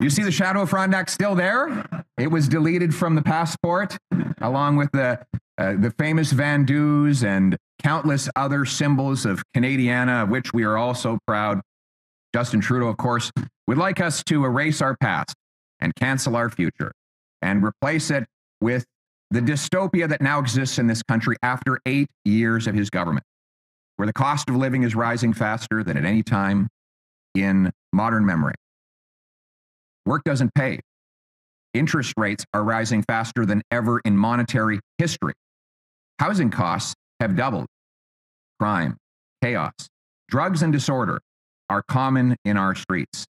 You see the shadow of Frontenac still there? It was deleted from the passport, along with the uh, the famous Van Doos and countless other symbols of Canadiana, of which we are all so proud. Justin Trudeau, of course, would like us to erase our past and cancel our future and replace it with the dystopia that now exists in this country after eight years of his government, where the cost of living is rising faster than at any time in modern memory. Work doesn't pay. Interest rates are rising faster than ever in monetary history. Housing costs have doubled. Crime, chaos, drugs, and disorder are common in our streets.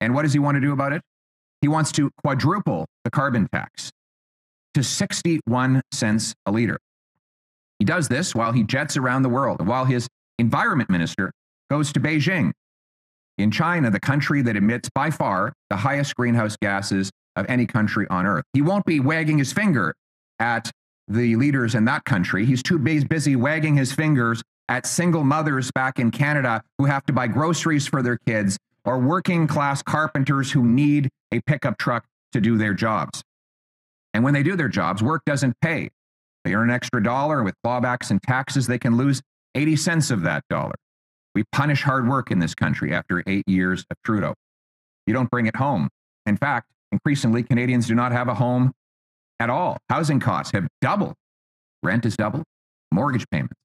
And what does he want to do about it? He wants to quadruple the carbon tax to 61 cents a liter. He does this while he jets around the world, while his environment minister goes to Beijing. In China, the country that emits by far the highest greenhouse gases of any country on earth. He won't be wagging his finger at the leaders in that country. He's too busy wagging his fingers at single mothers back in Canada who have to buy groceries for their kids or working class carpenters who need a pickup truck to do their jobs. And when they do their jobs, work doesn't pay. They earn an extra dollar, and with clawbacks and taxes, they can lose 80 cents of that dollar. We punish hard work in this country after eight years of Trudeau. You don't bring it home. In fact, increasingly, Canadians do not have a home at all. Housing costs have doubled. Rent is doubled. Mortgage payments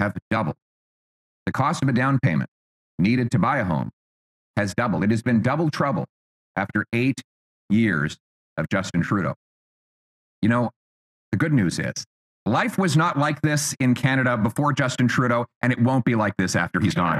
have doubled. The cost of a down payment needed to buy a home has doubled. It has been double trouble after eight years of Justin Trudeau. You know, the good news is life was not like this in Canada before Justin Trudeau, and it won't be like this after he's gone.